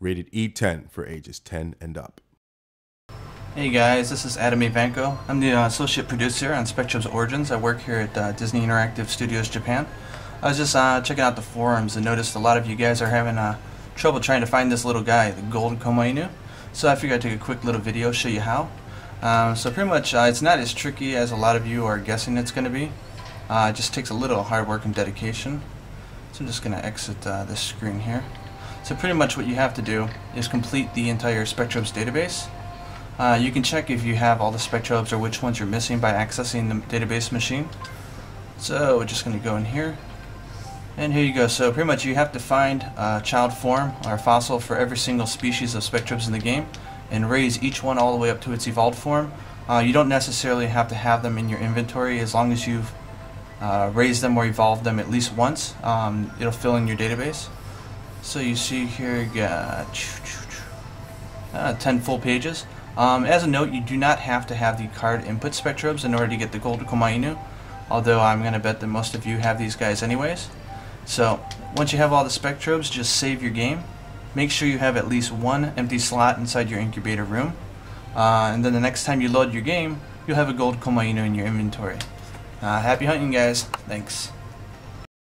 rated E10 for ages 10 and up. Hey guys, this is Adam Evanko. I'm the uh, associate producer on Spectrobes Origins. I work here at uh, Disney Interactive Studios Japan. I was just uh, checking out the forums and noticed a lot of you guys are having uh, trouble trying to find this little guy, the Golden Komainu. So I figured I'd take a quick little video, show you how. Um, so pretty much, uh, it's not as tricky as a lot of you are guessing it's going to be. It just takes a little hard work and dedication. So I'm just going to exit this screen here. So pretty much what you have to do is complete the entire Spectrobes database. Uh, you can check if you have all the Spectrobes or which ones you're missing by accessing the database machine. So we're just going to go in here. And here you go. So pretty much you have to find a child form or fossil for every single species of Spectrobes in the game and raise each one all the way up to its evolved form. Uh, you don't necessarily have to have them in your inventory as long as you've uh, raised them or evolved them at least once. Um, it'll fill in your database. So you see here, you got uh, 10 full pages. Um, as a note, you do not have to have the card input spectrobes in order to get the gold Komainu, although I'm going to bet that most of you have these guys anyways. So, once you have all the spectrobes, just save your game. Make sure you have at least one empty slot inside your incubator room. Uh, and then the next time you load your game, you'll have a gold Komainu in your inventory. Uh, happy hunting, guys. Thanks.